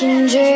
can dream.